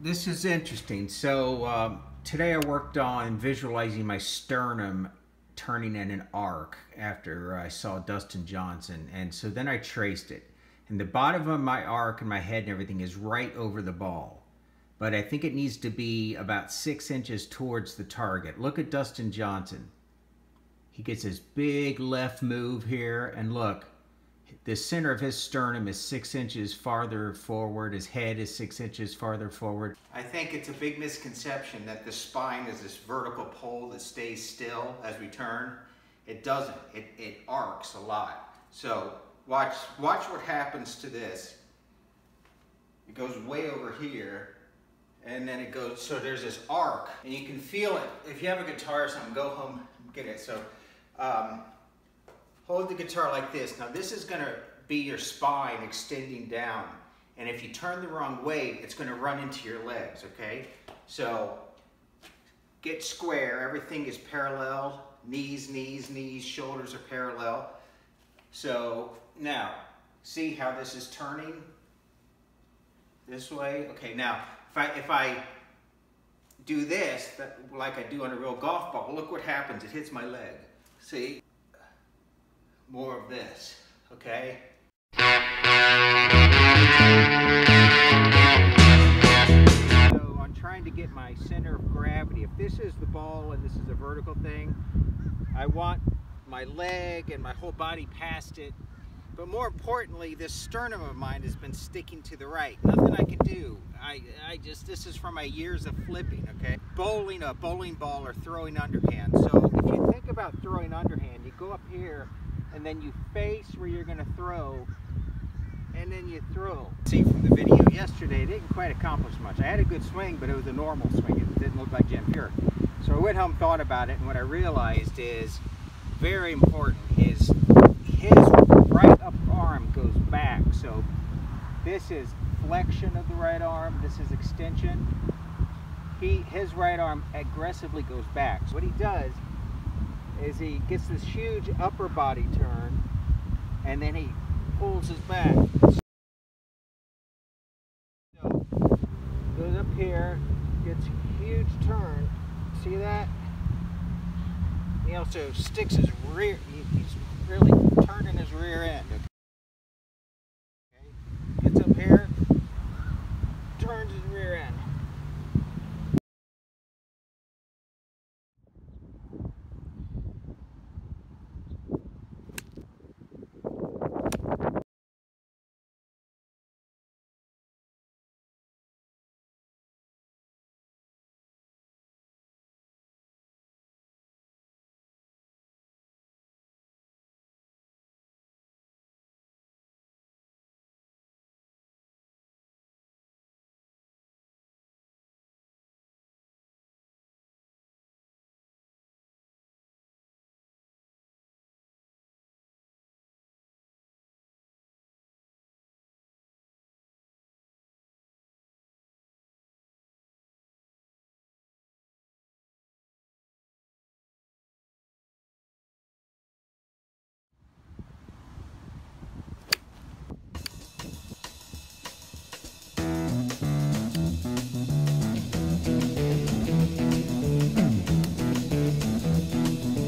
this is interesting. So um, today I worked on visualizing my sternum turning in an arc after I saw Dustin Johnson. And so then I traced it. And the bottom of my arc and my head and everything is right over the ball. But I think it needs to be about six inches towards the target. Look at Dustin Johnson. He gets his big left move here. And look, the center of his sternum is six inches farther forward. His head is six inches farther forward. I think it's a big misconception that the spine is this vertical pole that stays still as we turn. It doesn't. It, it arcs a lot. So watch, watch what happens to this. It goes way over here and then it goes, so there's this arc and you can feel it. If you have a guitar or something, go home, get it. So um, hold the guitar like this. Now this is gonna be your spine extending down. And if you turn the wrong way, it's gonna run into your legs, okay? So get square, everything is parallel. Knees, knees, knees, shoulders are parallel. So now, see how this is turning this way? Okay, now, if I, if I do this, that, like I do on a real golf ball, look what happens. It hits my leg. See? More of this, okay? So I'm trying to get my center of gravity. If this is the ball and this is a vertical thing, I want my leg and my whole body past it. But more importantly, this sternum of mine has been sticking to the right. Nothing I can do. I, I just, this is from my years of flipping, okay? Bowling a bowling ball or throwing underhand. So if you think about throwing underhand, you go up here and then you face where you're going to throw and then you throw. See from the video yesterday, it didn't quite accomplish much. I had a good swing, but it was a normal swing. It didn't look like Jim Furyk. So I went home, thought about it, and what I realized is very important is his right arm goes back. So this is flexion of the right arm. This is extension. He, his right arm aggressively goes back. So what he does is he gets this huge upper body turn and then he pulls his back. So goes up here, gets a huge turn. See that? He also sticks his rear, he's really turning his rear end. Okay.